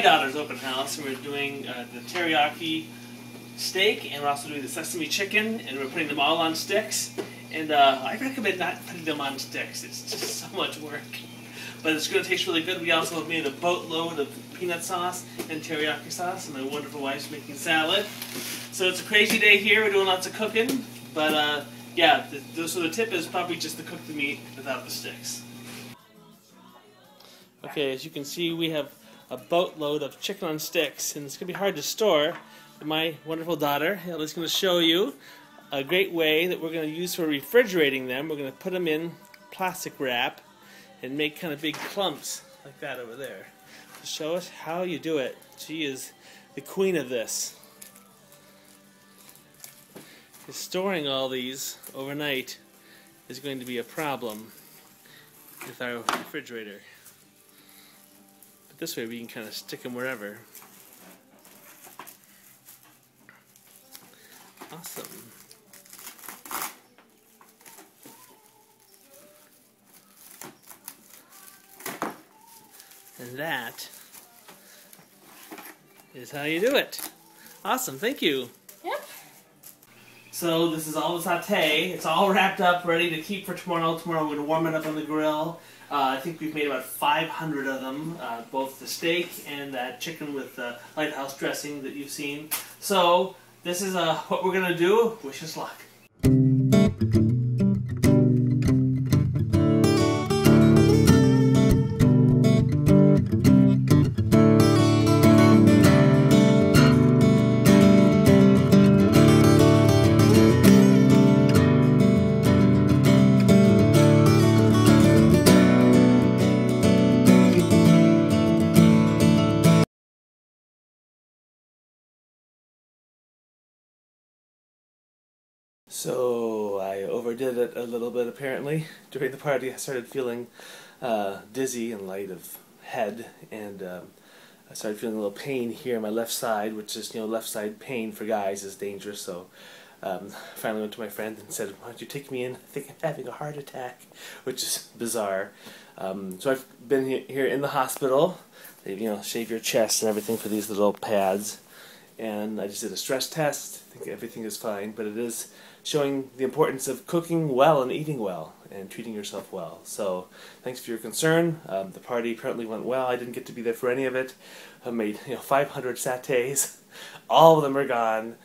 daughter's open house, and we're doing uh, the teriyaki steak, and we're also doing the sesame chicken, and we're putting them all on sticks. And uh, I recommend not putting them on sticks. It's just so much work. But it's going to taste really good. We also have made a boatload of peanut sauce and teriyaki sauce, and my wonderful wife's making salad. So it's a crazy day here. We're doing lots of cooking. But uh, yeah, the, so the tip is probably just to cook the meat without the sticks. Okay, as you can see, we have a boatload of chicken on sticks, and it's going to be hard to store. But my wonderful daughter, Ellie's going to show you a great way that we're going to use for refrigerating them. We're going to put them in plastic wrap and make kind of big clumps like that over there. Show us how you do it. She is the queen of this. Storing all these overnight is going to be a problem with our refrigerator. This way we can kind of stick them wherever. Awesome. And that is how you do it. Awesome, thank you. So this is all the satay. It's all wrapped up, ready to keep for tomorrow. Tomorrow we're going to warm it up on the grill. Uh, I think we've made about 500 of them, uh, both the steak and that chicken with the Litehouse dressing that you've seen. So this is uh, what we're going to do. Wish us luck. So I overdid it a little bit apparently. During the party I started feeling uh, dizzy and light of head and um, I started feeling a little pain here on my left side, which is, you know, left side pain for guys is dangerous. So um, finally went to my friend and said, why don't you take me in? I think I'm having a heart attack, which is bizarre. Um, so I've been here in the hospital. They, you know, shave your chest and everything for these little pads. And I just did a stress test. I think everything is fine, but it is showing the importance of cooking well and eating well and treating yourself well. So thanks for your concern. Um, the party apparently went well. I didn't get to be there for any of it. I made you know 500 satays. All of them are gone,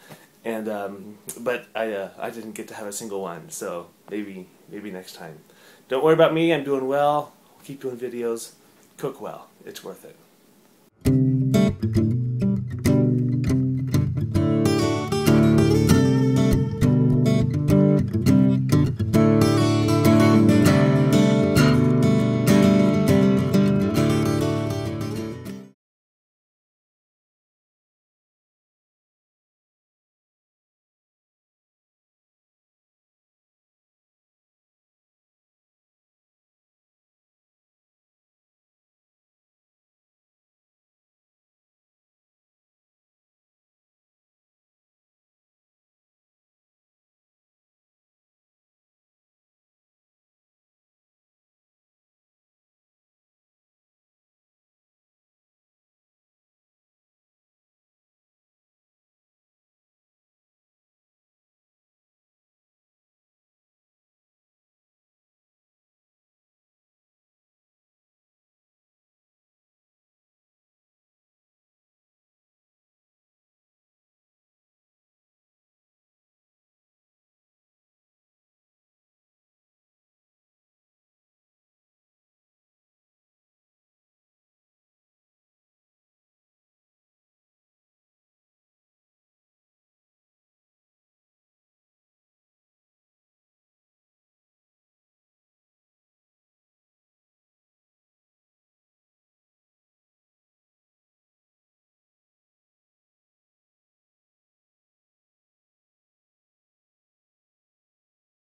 and um, but I uh, I didn't get to have a single one. So maybe maybe next time. Don't worry about me. I'm doing well. Keep doing videos. Cook well. It's worth it.